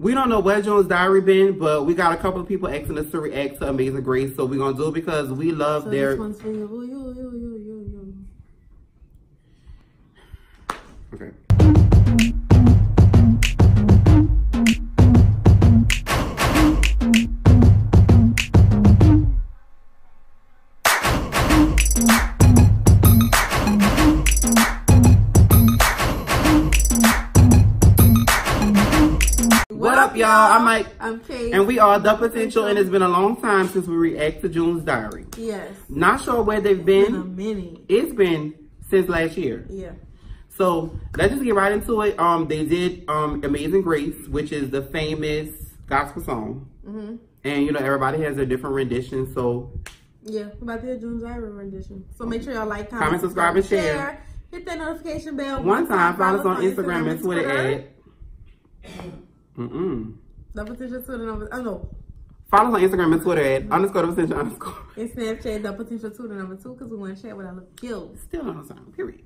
We don't know where June's Diary been, but we got a couple of people asking us to react to Amazing Grace, so we're gonna do it because we love So their. this one's for you. Ooh, you, you. Okay. Up, y'all? I'm Mike. I'm Kate. And we are The Potential, and it's been a long time since we react to June's Diary. Yes. Not sure where they've a been. minute. It's been since last year. Yeah. So let's just get right into it. Um, they did um Amazing Grace, which is the famous gospel song, Mm-hmm. and you know everybody has their different rendition, So Yeah. About the June's Diary rendition. So make sure y'all like, comment, Comment, subscribe, and share. Hit that notification bell. one time, follow us on Instagram and Twitter at mm The potential Twitter number. Oh no. follow us on Instagram and Twitter at underscore the potential underscore. And Snapchat the potential Twitter number two because we want to share with our skills. Still no song. Period.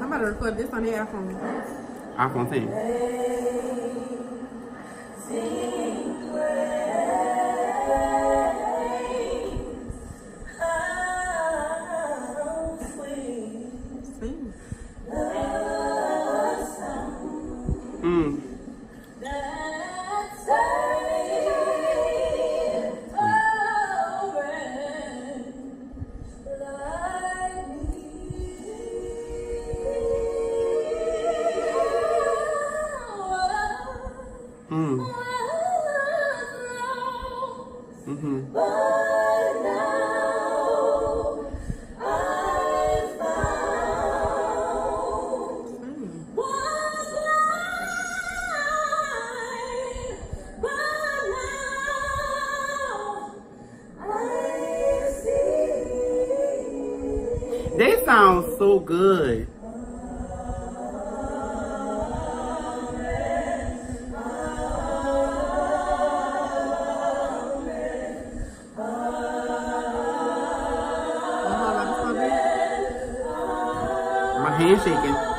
I'm about to record this on the iPhone. iPhone 10. They sound so good. My hand shaking.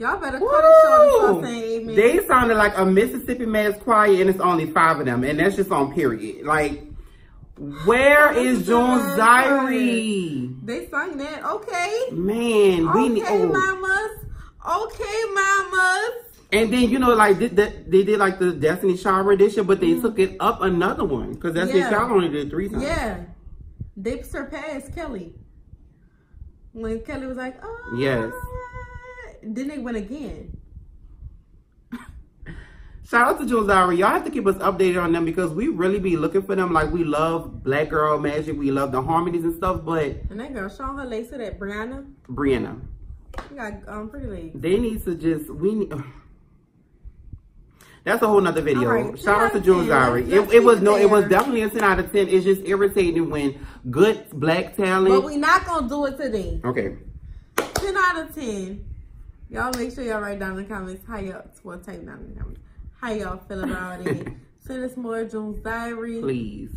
Y'all better cut it short amen. They sounded like a Mississippi Mass Choir, and it's only five of them, and that's just on period. Like, where is June's Diary? They sung that. Okay. Man, we need. Okay, Oh. mamas. Okay, mamas. And then you know, like they, they, they did like the Destiny Child rendition, but they mm-hmm. took it up another one because Destiny. Yeah. Child only did three times. Yeah. They surpassed Kelly. When Kelly was like, oh. Yes. Then they went again. Shout out to June's Diary. Y'all have to keep us updated on them because we really be looking for them. Like we love Black Girl Magic, we love the harmonies and stuff. But And that girl showing her lace to that Brianna. Brianna, She got um, pretty legs. they need to just we. Need, That's a whole nother video. Right, Shout out to 10 June's Diary. It, it was no, it was definitely a ten out of ten. It's just irritating when good black talent. But we not gonna do it today. okay, 10 out of 10. Y'all make sure y'all write down in the comments how y'all, well, type down in the comments, how y'all feel about it. Send us more June's Diary. please.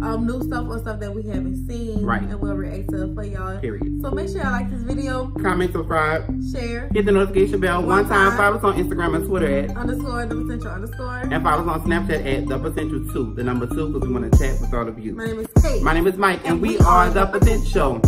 Um, new stuff or stuff that we haven't seen. Right. And we'll react to it for y'all. Period. So make sure y'all like this video, Comment, subscribe, share, hit the notification bell. One, One time. time. Follow us on Instagram and Twitter at underscore, the potential underscore. and follow us on Snapchat at the potential two, the number two, because we want to chat with all of you. My name is Kate. My name is Mike, and we are the potential.